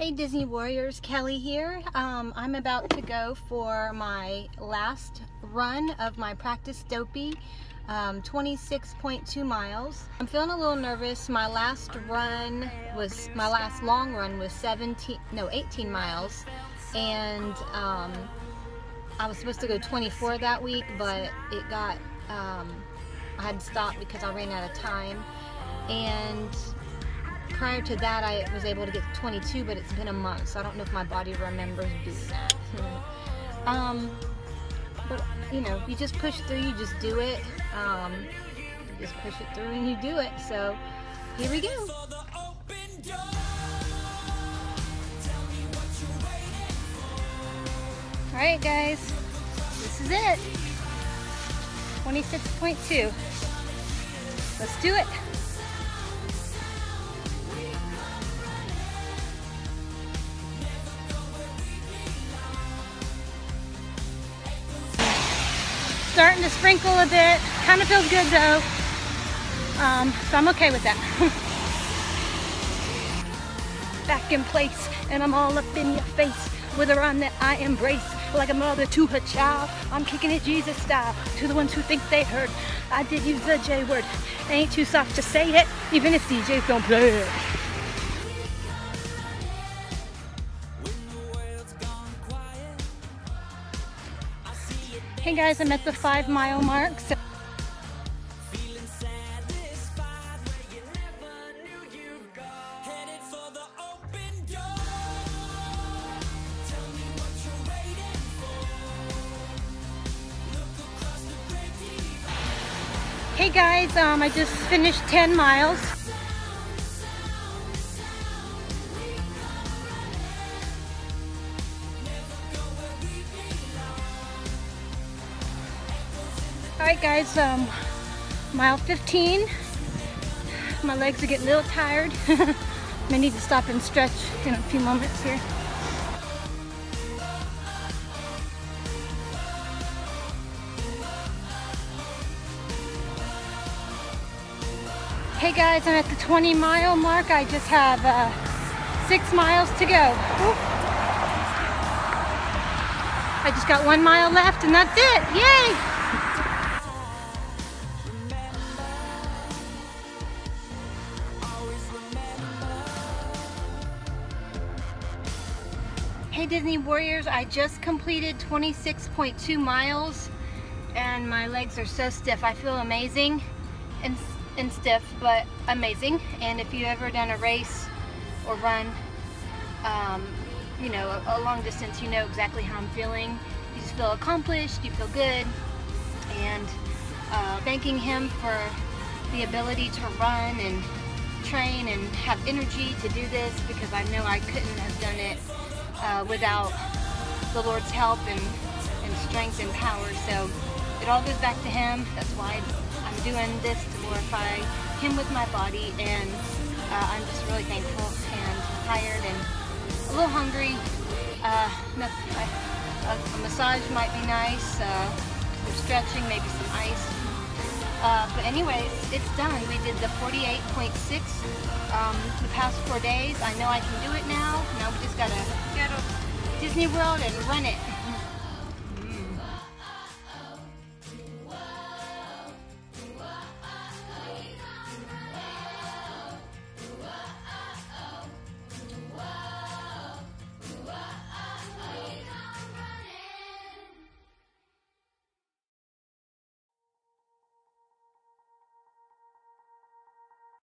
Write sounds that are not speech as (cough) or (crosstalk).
Hey Disney Warriors, Kelly here. Um, I'm about to go for my last run of my practice dopey, um, 26.2 miles. I'm feeling a little nervous. My last run was, my last long run was 17, no 18 miles and um, I was supposed to go 24 that week but it got, um, I had to stop because I ran out of time and prior to that, I was able to get 22, but it's been a month, so I don't know if my body remembers doing that. um, but, you know, you just push through, you just do it. Um, you just push it through and you do it. So, here we go. Alright guys, this is it. 26.2. Let's do it. Starting to sprinkle a bit. Kind of feels good though. Um, so I'm okay with that. (laughs) Back in place and I'm all up in your face with a rhyme that I embrace like a mother to her child. I'm kicking it Jesus style to the ones who think they heard. I did use the J word. Ain't too soft to say it, even if DJs don't play it. Hey guys, I'm at the five mile mark. So Hey guys, um, I just finished 10 miles. Alright guys, um, mile 15. My legs are getting a little tired. (laughs) I need to stop and stretch in a few moments here. Hey guys, I'm at the 20 mile mark. I just have uh, six miles to go. I just got one mile left and that's it. Yay! Hey Disney Warriors, I just completed 26.2 miles and my legs are so stiff. I feel amazing and, and stiff, but amazing. And if you ever done a race or run, um, you know, a, a long distance, you know exactly how I'm feeling. You just feel accomplished, you feel good, and uh, thanking him for the ability to run and train and have energy to do this because I know I couldn't have done it uh, without the Lord's help and, and strength and power. So it all goes back to Him. That's why I'm doing this to glorify Him with my body. And uh, I'm just really thankful and tired and a little hungry. Uh, a, massage might be nice. Uh, some stretching, maybe some ice. Uh, but anyways, it's done. We did the 48.6 um, the past four days. I know I can do it now. Now we just Disney World and run it.